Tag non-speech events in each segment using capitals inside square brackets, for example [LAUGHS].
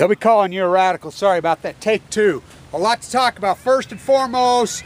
They'll be calling you a radical. Sorry about that. Take two. A lot to talk about. First and foremost,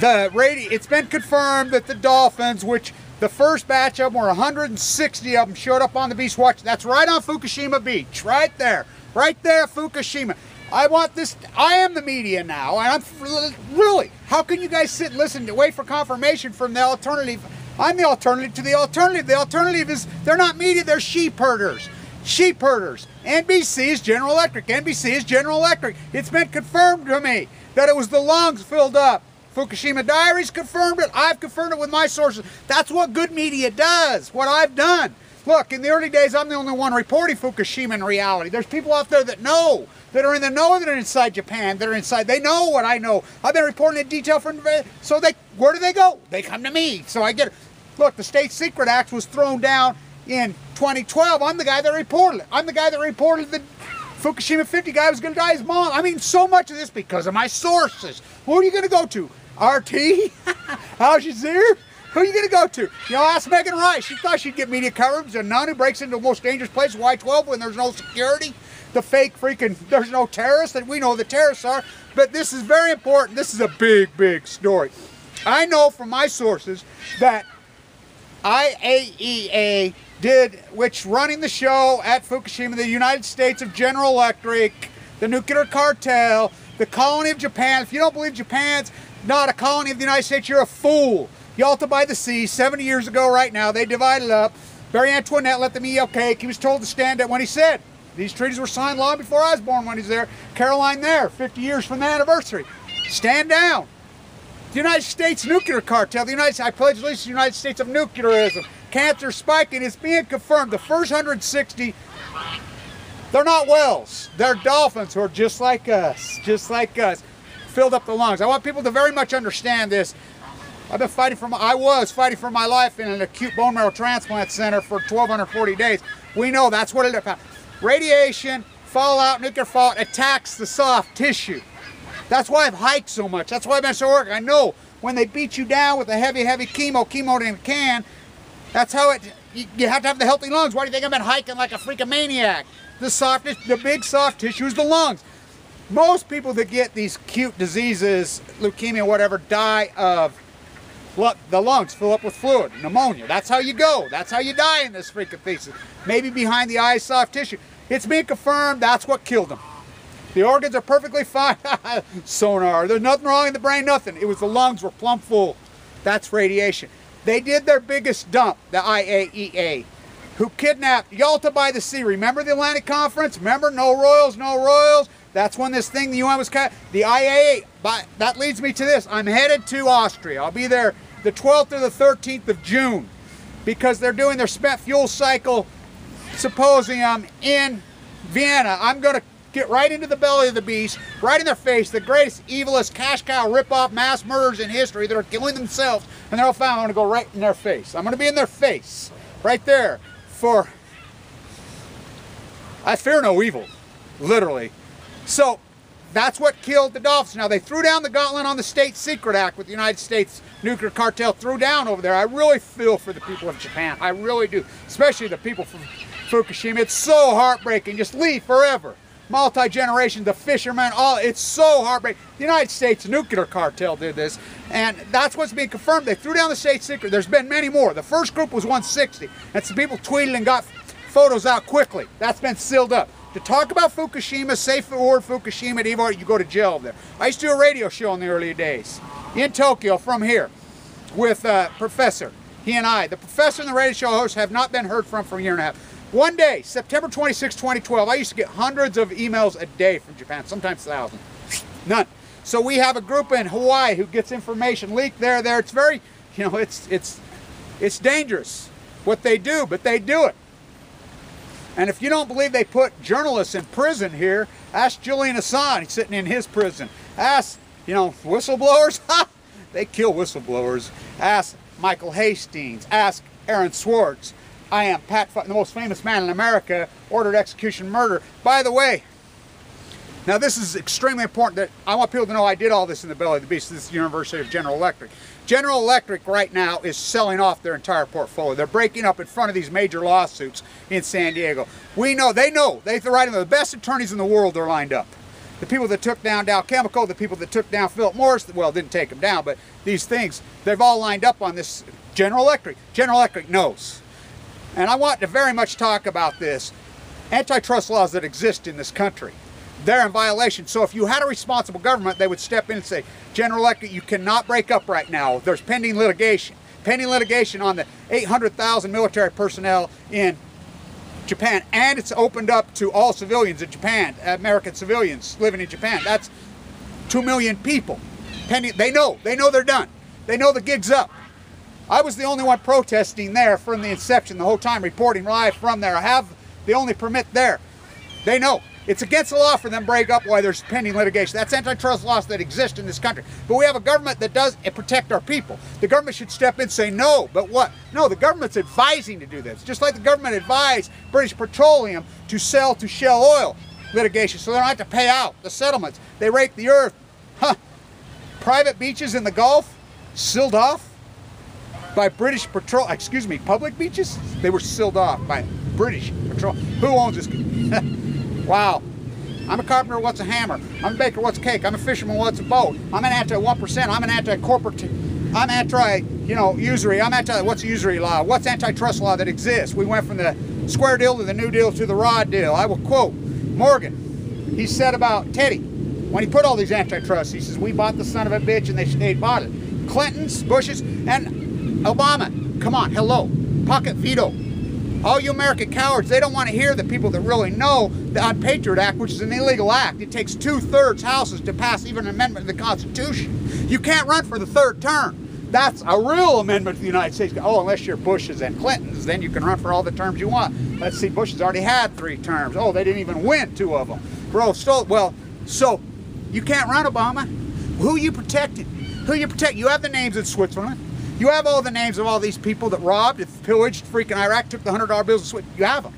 the radio. it's been confirmed that the Dolphins, which the first batch of them were 160 of them, showed up on the beach watch. That's right on Fukushima Beach, right there, right there, Fukushima. I want this. I am the media now, and I'm really. How can you guys sit and listen to wait for confirmation from the alternative? I'm the alternative to the alternative. The alternative is they're not media, they're sheep herders. Sheep herders. NBC is General Electric. NBC is General Electric. It's been confirmed to me that it was the lungs filled up. Fukushima Diaries confirmed it. I've confirmed it with my sources. That's what good media does, what I've done. Look, in the early days, I'm the only one reporting Fukushima in reality. There's people out there that know, that are in the know, that are inside Japan, that are inside. They know what I know. I've been reporting in detail from, so they, where do they go? They come to me. So I get, it. look, the State Secret Act was thrown down in 2012. I'm the guy that reported it. I'm the guy that reported the Fukushima 50 guy was going to die his mom. I mean, so much of this because of my sources. Who are you going to go to? RT? [LAUGHS] Al Jazeera? Who are you going to go to? You know, ask Megan Rice. She thought she'd get media coverage. A nun who breaks into the most dangerous place, Y12, when there's no security. The fake freaking, there's no terrorists, and we know the terrorists are. But this is very important. This is a big, big story. I know from my sources that IAEA did, which running the show at Fukushima, the United States of General Electric, the nuclear cartel, the colony of Japan. If you don't believe Japan's not a colony of the United States, you're a fool. Yalta by the Sea, 70 years ago right now, they divided up. Marie Antoinette let them eat cake. He was told to stand up when he said. These treaties were signed long before I was born when he's there. Caroline there, 50 years from the anniversary. Stand down. The United States nuclear cartel, the United I pledge allegiance to the United States of nuclearism. Cancer spiking is being confirmed. The first 160, they're not whales. They're dolphins who are just like us, just like us, filled up the lungs. I want people to very much understand this. I've been fighting for my, I was fighting for my life in an acute bone marrow transplant center for 1,240 days. We know that's what it is. Radiation, fallout, nuclear fallout attacks the soft tissue. That's why I've hiked so much. That's why I've been so working. I know when they beat you down with a heavy, heavy chemo, chemo in a can, that's how it, you, you, have to have the healthy lungs. Why do you think I've been hiking like a freaking maniac? The soft, the big soft tissue is the lungs. Most people that get these cute diseases, leukemia, whatever, die of the lungs fill up with fluid, pneumonia. That's how you go. That's how you die in this freaking thesis. Maybe behind the eye soft tissue. It's being confirmed that's what killed them. The organs are perfectly [LAUGHS] fine. Sonar. There's nothing wrong in the brain, nothing. It was the lungs were plumb full. That's radiation. They did their biggest dump, the IAEA, who kidnapped Yalta by the Sea. Remember the Atlantic Conference? Remember no royals, no royals? That's when this thing, the UN was cut. The IAEA, but that leads me to this. I'm headed to Austria. I'll be there the 12th or the 13th of June because they're doing their spent fuel cycle symposium in Vienna. I'm going to get right into the belly of the beast, right in their face, the greatest, evilest cash cow rip-off mass murders in history that are killing themselves, and they're all found. I'm to go right in their face. I'm going to be in their face, right there, for I fear no evil, literally. So that's what killed the Dolphins. Now they threw down the gauntlet on the State Secret Act with the United States nuclear cartel threw down over there. I really feel for the people of Japan. I really do, especially the people from Fukushima. It's so heartbreaking. Just leave forever multi-generation, the fishermen, all it's so heartbreaking. The United States nuclear cartel did this, and that's what's being confirmed. They threw down the state secret. There's been many more. The first group was 160, and some people tweeted and got photos out quickly. That's been sealed up. To talk about Fukushima, safe word Fukushima, you go to jail there. I used to do a radio show in the early days in Tokyo from here with uh, Professor. He and I, the professor and the radio show host, have not been heard from for a year and a half. One day, September 26, 2012, I used to get hundreds of emails a day from Japan, sometimes thousands. None. So we have a group in Hawaii who gets information leaked there, there. It's very, you know, it's, it's, it's dangerous what they do, but they do it. And if you don't believe they put journalists in prison here, ask Julian Assange, sitting in his prison. Ask, you know, whistleblowers, [LAUGHS] they kill whistleblowers. Ask Michael Hastings, ask Aaron Swartz, I am Pat, the most famous man in America, ordered execution murder. By the way, Now this is extremely important that I want people to know I did all this in the belly of the beast. This is the University of General Electric. General Electric right now is selling off their entire portfolio. They're breaking up in front of these major lawsuits in San Diego. We know, they know, they're writing the best attorneys in the world are lined up. The people that took down Dow Chemical, the people that took down Philip Morris, well, didn't take them down, but these things, they've all lined up on this General Electric. General Electric knows. And I want to very much talk about this. Antitrust laws that exist in this country they're in violation. So if you had a responsible government, they would step in and say, General Electric, you cannot break up right now. There's pending litigation. Pending litigation on the 800,000 military personnel in Japan. And it's opened up to all civilians in Japan, American civilians living in Japan. That's 2 million people. Pending, they know. They know they're done. They know the gig's up. I was the only one protesting there from the inception, the whole time, reporting live from there. I have the only permit there. They know. It's against the law for them to break up while there's pending litigation. That's antitrust laws that exist in this country. But we have a government that does protect our people. The government should step in and say no, but what? No, the government's advising to do this. Just like the government advised British Petroleum to sell to Shell Oil litigation so they don't have to pay out the settlements. They rake the earth. Huh. Private beaches in the Gulf sealed off by British patrol, excuse me, public beaches? They were sealed off by British patrol. Who owns this? [LAUGHS] Wow. I'm a carpenter, what's a hammer? I'm a baker, what's a cake? I'm a fisherman, what's a boat? I'm an anti-1%, I'm an anti-corporate, I'm anti, you know, usury. I'm anti, what's usury law? What's antitrust law that exists? We went from the square deal to the new deal to the rod deal. I will quote Morgan. He said about Teddy, when he put all these antitrusts, he says, we bought the son of a bitch and they, they bought it. Clinton's, Bush's, and Obama. Come on, hello. Pocket veto. All you American cowards, they don't want to hear the people that really know the Unpatriot Act, which is an illegal act. It takes two-thirds houses to pass even an amendment to the Constitution. You can't run for the third term. That's a real amendment to the United States. Oh, unless you're Bush's and Clinton's, then you can run for all the terms you want. Let's see, Bush has already had three terms. Oh, they didn't even win two of them. Bro, stole, well, so you can't run, Obama. Who you protecting? Who you protecting? You have the names in Switzerland. You have all the names of all these people that robbed, pillaged freaking Iraq, took the $100 bills and switched. You have them.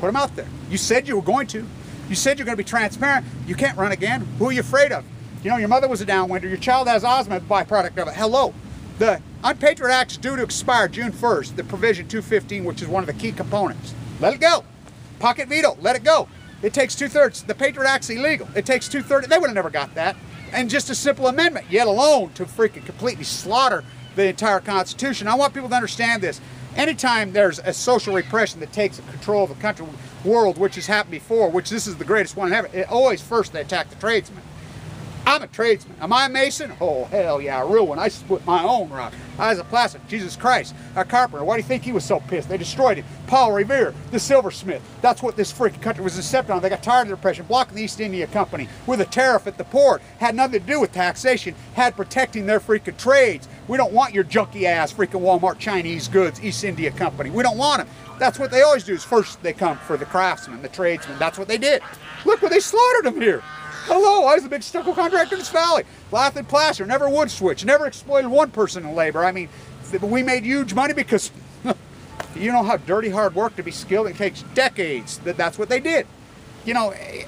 Put them out there. You said you were going to. You said you're going to be transparent. You can't run again. Who are you afraid of? You know, your mother was a downwinder. Your child has asthma, byproduct of it. Hello. The Unpatriot Act is due to expire June 1st, the provision 215, which is one of the key components. Let it go. Pocket veto, let it go. It takes two-thirds. The Patriot Act's illegal. It takes two-thirds. They would have never got that. And just a simple amendment, yet alone to freaking completely slaughter the entire Constitution. I want people to understand this. Anytime there's a social repression that takes control of the country, world, which has happened before, which this is the greatest one ever, it always first they attack the tradesmen. I'm a tradesman. Am I a mason? Oh, hell yeah, real one. I split my own rock. I was a plastic. Jesus Christ, a carpenter. Why do you think he was so pissed? They destroyed him. Paul Revere, the silversmith. That's what this freaking country was incepted on. They got tired of the depression, blocking the East India Company with a tariff at the port. Had nothing to do with taxation. Had protecting their freaking trades. We don't want your junky ass freaking Walmart Chinese goods, East India Company. We don't want them. That's what they always do is first they come for the craftsmen, the tradesmen. That's what they did. Look where they slaughtered them here. Hello, I was a big stucco contractor in this valley. Lath and plaster, never wood switch, never exploited one person in labor. I mean, we made huge money because [LAUGHS] you know how dirty hard work to be skilled. It takes decades. That That's what they did. You know, eh,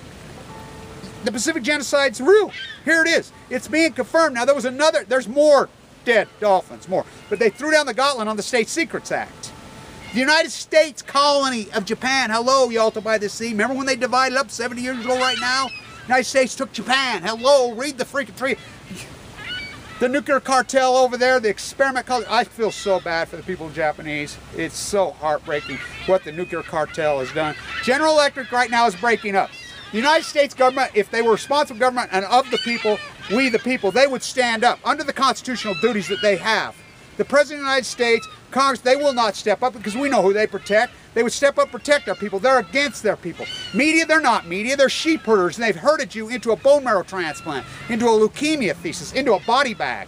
the Pacific genocide's real. Here it is. It's being confirmed. Now, there was another, there's more dead dolphins, more. But they threw down the gauntlet on the State Secrets Act. The United States colony of Japan, hello, Yalta by the Sea. Remember when they divided up 70 years ago right now? United States took Japan. Hello, read the freaking tree. The nuclear cartel over there, the experiment. I feel so bad for the people of Japanese. It's so heartbreaking what the nuclear cartel has done. General Electric right now is breaking up. The United States government, if they were responsible government and of the people, we the people, they would stand up under the constitutional duties that they have. The President of the United States, Congress, they will not step up because we know who they protect. They would step up, protect our people. They're against their people. Media, they're not media. They're sheep herders, and they've herded you into a bone marrow transplant, into a leukemia thesis, into a body bag.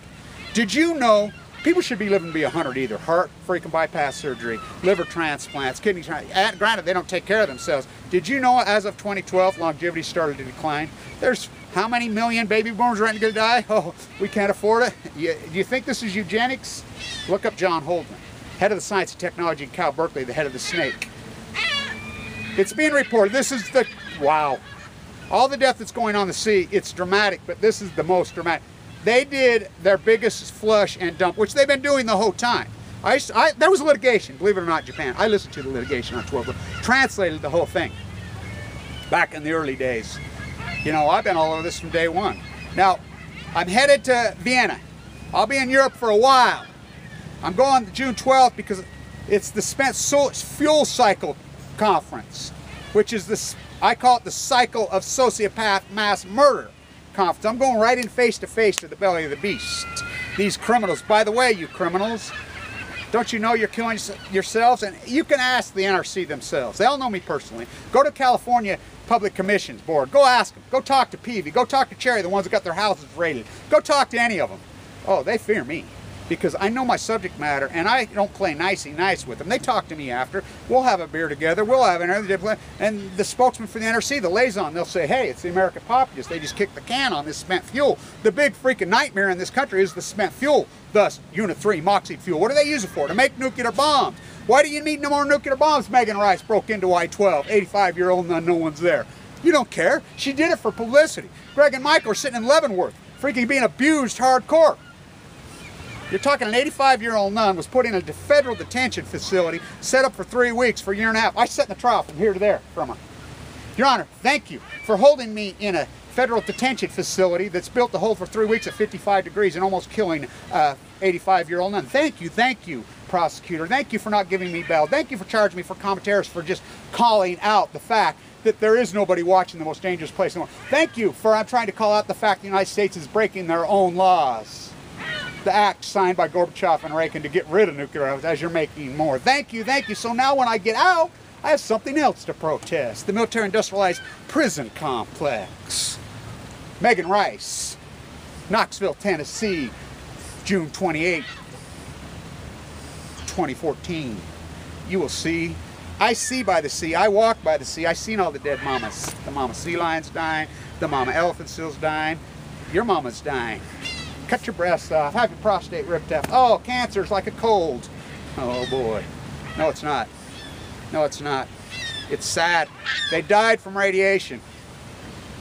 Did you know people should be living to be 100 either? Heart, freaking bypass surgery, liver transplants, kidney transplants. Eh, granted, they don't take care of themselves. Did you know as of 2012, longevity started to decline? There's how many million baby boomers are going to die? [LAUGHS] Oh, we can't afford it. You, do you think this is eugenics? Look up John Holdren head of the Science and Technology in Cal Berkeley, the head of the snake. It's being reported. This is the, wow. All the death that's going on the sea, it's dramatic, but this is the most dramatic. They did their biggest flush and dump, which they've been doing the whole time. I, I, there was litigation, believe it or not, Japan. I listened to the litigation on 12, translated the whole thing back in the early days. You know, I've been all over this from day one. Now, I'm headed to Vienna. I'll be in Europe for a while. I'm going to June 12th because it's the spent fuel cycle conference, which is this, I call it the cycle of sociopath mass murder conference. I'm going right in face to face to the belly of the beast. These criminals, by the way, you criminals, don't you know you're killing yourselves? And you can ask the NRC themselves. They all know me personally. Go to California Public Commissions Board. Go ask them. Go talk to Peevey. Go talk to Cherry, the ones that got their houses raided. Go talk to any of them. Oh, they fear me because I know my subject matter and I don't play nicey nice with them. They talk to me after. We'll have a beer together. We'll have another an and the spokesman for the NRC, the liaison, they'll say, hey, it's the American populace. They just kicked the can on this spent fuel. The big freaking nightmare in this country is the spent fuel, thus Unit 3, Moxie fuel. What do they use it for? To make nuclear bombs. Why do you need no more nuclear bombs? Megan Rice broke into Y-12, 85-year-old and no one's there. You don't care. She did it for publicity. Greg and Michael are sitting in Leavenworth, freaking being abused hardcore. You're talking an 85 year old nun was put in a federal detention facility, set up for three weeks for a year and a half. I sat in the trial from here to there from her. Your Honor, thank you for holding me in a federal detention facility that's built to hold for three weeks at 55 degrees and almost killing uh, a 85 year old nun. Thank you, thank you, prosecutor. Thank you for not giving me bail. Thank you for charging me for commentaries for just calling out the fact that there is nobody watching the most dangerous place in the world. Thank you for I'm trying to call out the fact the United States is breaking their own laws the act signed by Gorbachev and Reagan to get rid of nuclear weapons as you're making more. Thank you, thank you. So now when I get out, I have something else to protest. The military industrialized prison complex. Megan Rice, Knoxville, Tennessee, June 28, 2014. You will see. I see by the sea. I walk by the sea. I seen all the dead mamas. The mama sea lions dying. The mama elephant seals dying. Your mama's dying cut your breasts off, have your prostate ripped out. Oh, cancer's like a cold. Oh boy. No, it's not. No, it's not. It's sad. They died from radiation.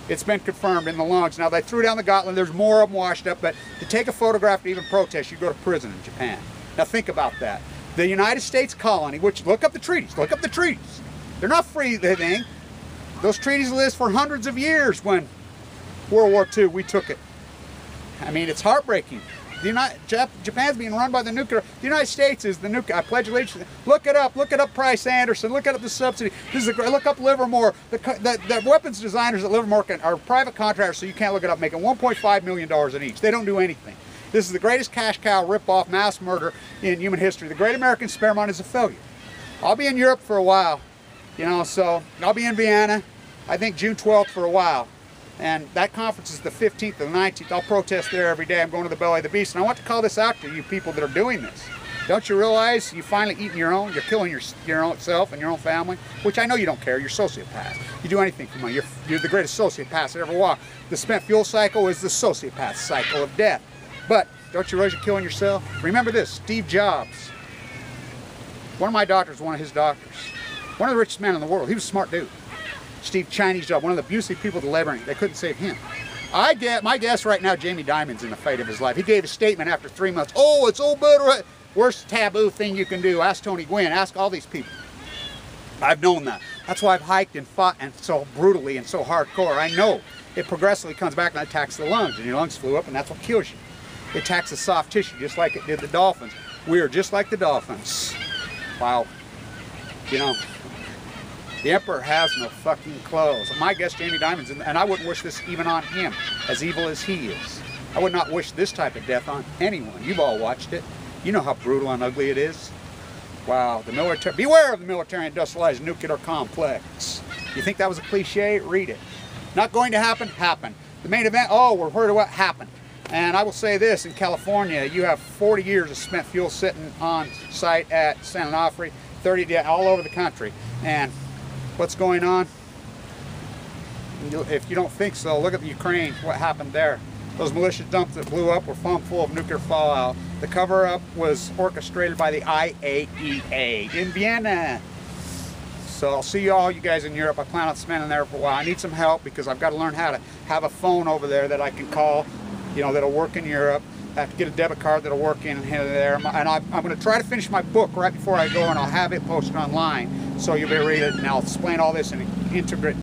It's been confirmed in the lungs. Now, they threw down the gauntlet. There's more of them washed up, but to take a photograph to even protest, you go to prison in Japan. Now, think about that. The United States colony, which, look up the treaties, look up the treaties. They're not free they living. Those treaties list for hundreds of years when World War II, we took it. I mean, it's heartbreaking. The United, Jap, Japan's being run by the nuclear. The United States is the nuclear. I pledge allegiance. Look it up. Look it up. Price Anderson. Look it up. The subsidy. This is a, look up Livermore. The, the, the weapons designers at Livermore can, are private contractors, so you can't look it up. Making 1.5 million dollars in each. They don't do anything. This is the greatest cash cow rip-off mass murder in human history. The Great American Experiment is a failure. I'll be in Europe for a while, you know. So I'll be in Vienna. I think June 12th for a while. And that conference is the 15th and the 19th. I'll protest there every day. I'm going to the belly of the beast. And I want to call this out to you people that are doing this. Don't you realize you finally eating your own? You're killing your, your own self and your own family, which I know you don't care. You're sociopaths. You do anything for money. You're, you're the greatest sociopath that ever walked. The spent fuel cycle is the sociopath cycle of death. But don't you realize you're killing yourself? Remember this, Steve Jobs. One of my doctors, one of his doctors. One of the richest men in the world. He was a smart dude. Steve Chinese job, one of the abusive people delivering. They couldn't save him. I get my guess right now, Jamie Dimon's in the fight of his life. He gave a statement after three months. Oh, it's all better. Worst taboo thing you can do. Ask Tony Gwynn. Ask all these people. I've known that. That's why I've hiked and fought and so brutally and so hardcore. I know it progressively comes back and attacks the lungs, and your lungs flew up, and that's what kills you. It attacks the soft tissue, just like it did the dolphins. We are just like the dolphins. Wow. You know, the Emperor has no fucking clothes. My guess, Jamie Dimon's, and I wouldn't wish this even on him, as evil as he is. I would not wish this type of death on anyone. You've all watched it. You know how brutal and ugly it is. Wow, the military, beware of the military industrialized nuclear complex. You think that was a cliche? Read it. Not going to happen? Happen. The main event, oh, we're heard of what happened. And I will say this, in California, you have 40 years of spent fuel sitting on site at San Onofre, 30 all over the country. And what's going on? If you don't think so, look at the Ukraine, what happened there. Those militia dumps that blew up were found full of nuclear fallout. The cover-up was orchestrated by the IAEA in Vienna. So I'll see you all, you guys in Europe. I plan on spending there for a while. I need some help because I've got to learn how to have a phone over there that I can call, you know, that'll work in Europe. I have to get a debit card that'll work in here and there. And I'm going to try to finish my book right before I go, and I'll have it posted online. So you'll be able to I'll explain all this and integrate